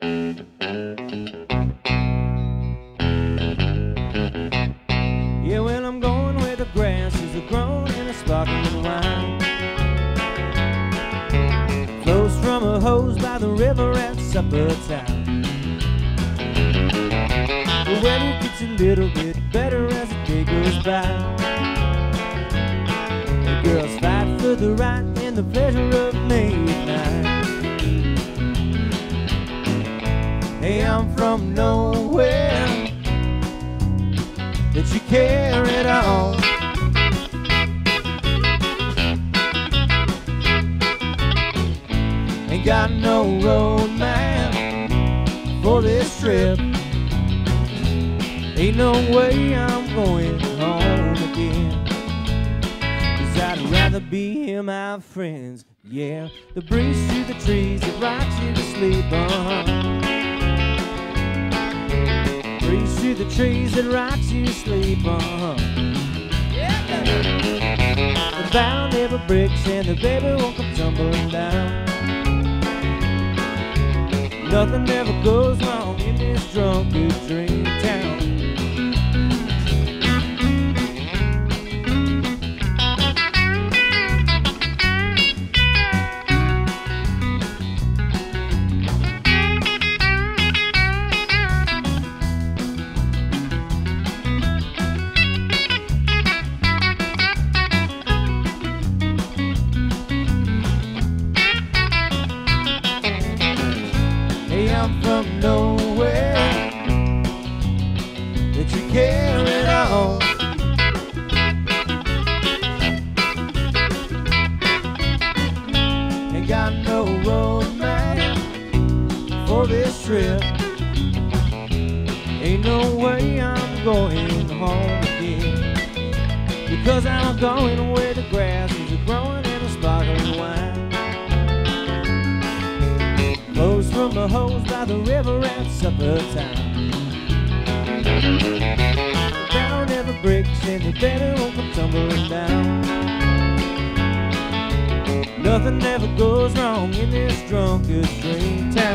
Yeah, well, I'm going where the grasses are grown and a sparkling wine flows from a hose by the river at supper time. The weather gets a little bit better as the day goes by. The girls fight for the right and the pleasure of Hey, I'm from nowhere that you care at all. Ain't got no road map for this trip. Ain't no way I'm going home again. Cause I'd rather be here, my friends. Yeah, the breeze through the trees that rocks you to sleep. Uh-huh. The trees and rocks you sleep. Uh-huh. The bow never breaks and the baby won't come tumbling down. Nothing ever goes wrong in this drunken dream town. From nowhere that you at all. Ain't got no road for this trip. Ain't no way I'm going home again. Because I'm going where the grass is growing the river at supper time. The bow never breaks and the baby won't come tumbling down. Nothing ever goes wrong in this drunken dream town.